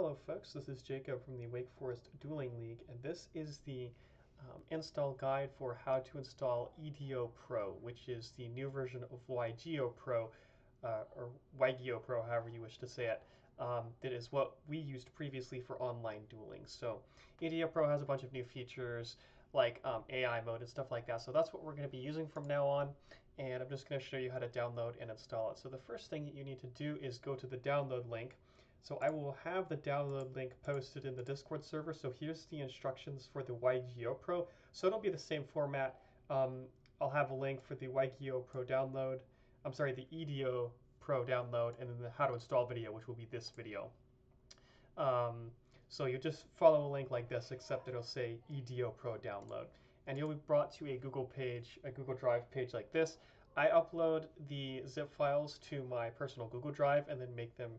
Hello folks, this is Jacob from the Wake Forest Dueling League and this is the um, install guide for how to install EDO Pro, which is the new version of YGO Pro, uh, or YGO Pro, however you wish to say it. Um, that is what we used previously for online dueling. So EDO Pro has a bunch of new features like um, AI mode and stuff like that. So that's what we're going to be using from now on. And I'm just going to show you how to download and install it. So the first thing that you need to do is go to the download link. So I will have the download link posted in the Discord server. So here's the instructions for the YGO Pro. So it'll be the same format. Um, I'll have a link for the YGO Pro download. I'm sorry, the EDO Pro download, and then the how to install video, which will be this video. Um, so you just follow a link like this, except it'll say EDO Pro download. And you'll be brought to a Google page, a Google Drive page like this. I upload the zip files to my personal Google Drive and then make them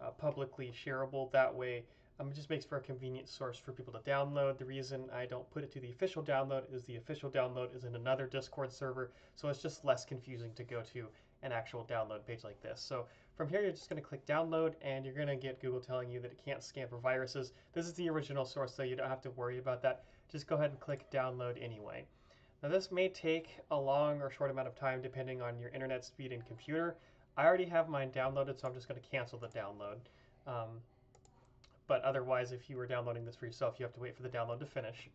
uh, publicly shareable. That way, um, it just makes for a convenient source for people to download. The reason I don't put it to the official download is the official download is in another Discord server, so it's just less confusing to go to an actual download page like this. So from here, you're just going to click download, and you're going to get Google telling you that it can't scan for viruses. This is the original source, so you don't have to worry about that. Just go ahead and click download anyway. Now this may take a long or short amount of time depending on your internet speed and computer. I already have mine downloaded, so I'm just going to cancel the download. Um, but otherwise, if you were downloading this for yourself, you have to wait for the download to finish.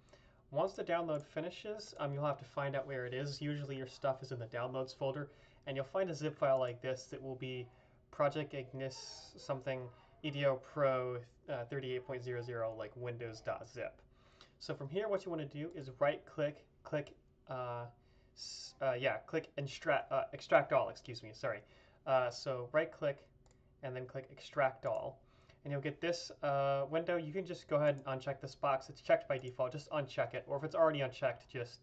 Once the download finishes, um, you'll have to find out where it is. Usually your stuff is in the downloads folder, and you'll find a zip file like this that will be Project Ignis something EDO Pro uh, 38.00 like windows.zip. So from here, what you want to do is right click, click, uh, uh, yeah, click extract, uh, extract all, excuse me, sorry. Uh, so right click and then click extract all and you'll get this uh, window. You can just go ahead and uncheck this box. It's checked by default. Just uncheck it, or if it's already unchecked, just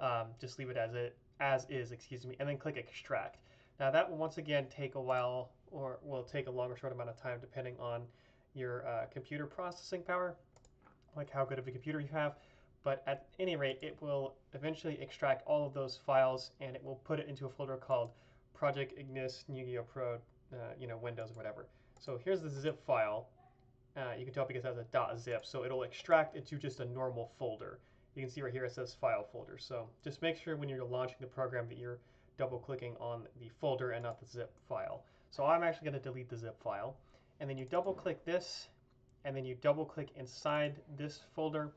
um, just leave it as it as is. Excuse me, and then click extract. Now that will once again take a while, or will take a long or short amount of time depending on your uh, computer processing power, like how good of a computer you have. But at any rate, it will eventually extract all of those files, and it will put it into a folder called Project Ignis Yu-Gi-Oh Pro, uh, you know, Windows whatever. So here's the zip file. Uh, you can tell because it has a .zip, so it'll extract into just a normal folder. You can see right here it says file folder. So just make sure when you're launching the program that you're double clicking on the folder and not the zip file. So I'm actually going to delete the zip file. And then you double click this, and then you double click inside this folder,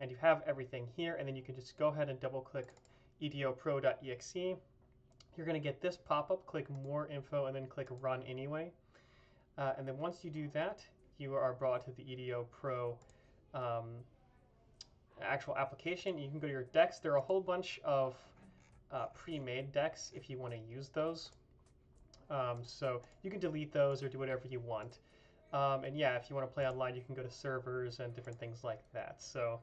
and you have everything here. And then you can just go ahead and double click edopro.exe. You're going to get this pop up, click more info, and then click run anyway. Uh, and then once you do that, you are brought to the EDO Pro um, actual application. You can go to your decks. There are a whole bunch of uh, pre-made decks if you want to use those. Um, so you can delete those or do whatever you want. Um, and yeah, if you want to play online, you can go to servers and different things like that. So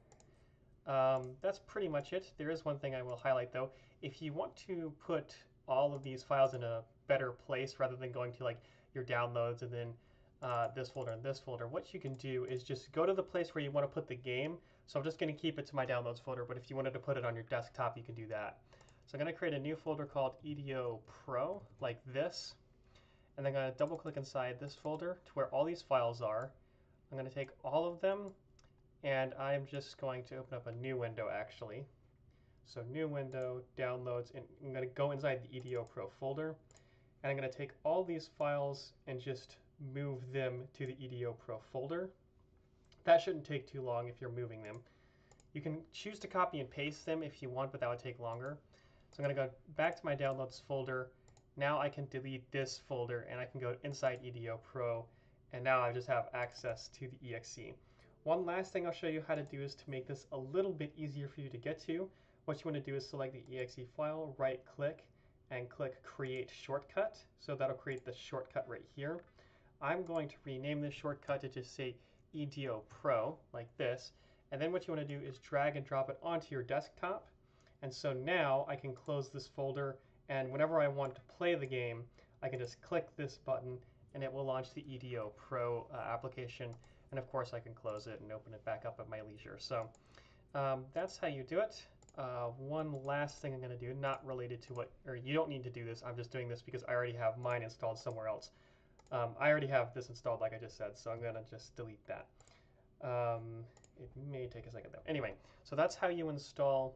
um, that's pretty much it. There is one thing I will highlight though. If you want to put all of these files in a better place rather than going to like your downloads and then uh, this folder and this folder, what you can do is just go to the place where you want to put the game. So I'm just going to keep it to my downloads folder, but if you wanted to put it on your desktop, you can do that. So I'm going to create a new folder called EDO Pro, like this. And then I'm going to double click inside this folder to where all these files are. I'm going to take all of them, and I'm just going to open up a new window, actually. So new window, downloads, and I'm going to go inside the EDO Pro folder. And I'm going to take all these files and just move them to the EDO Pro folder. That shouldn't take too long if you're moving them. You can choose to copy and paste them if you want, but that would take longer. So I'm going to go back to my downloads folder. Now I can delete this folder and I can go inside EDO Pro and now I just have access to the exe. One last thing I'll show you how to do is to make this a little bit easier for you to get to. What you want to do is select the exe file, right click, and click Create Shortcut. So that'll create the shortcut right here. I'm going to rename this shortcut to just say EDO Pro, like this. And then what you want to do is drag and drop it onto your desktop. And so now I can close this folder, and whenever I want to play the game, I can just click this button, and it will launch the EDO Pro uh, application. And of course, I can close it and open it back up at my leisure. So um, that's how you do it. Uh, one last thing I'm going to do, not related to what, or you don't need to do this, I'm just doing this because I already have mine installed somewhere else. Um, I already have this installed, like I just said, so I'm going to just delete that. Um, it may take a second though. Anyway, so that's how you install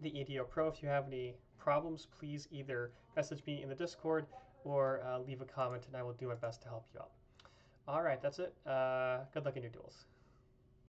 the EDO Pro. If you have any problems, please either message me in the Discord or uh, leave a comment and I will do my best to help you out. All right, that's it. Uh, good luck in your duels.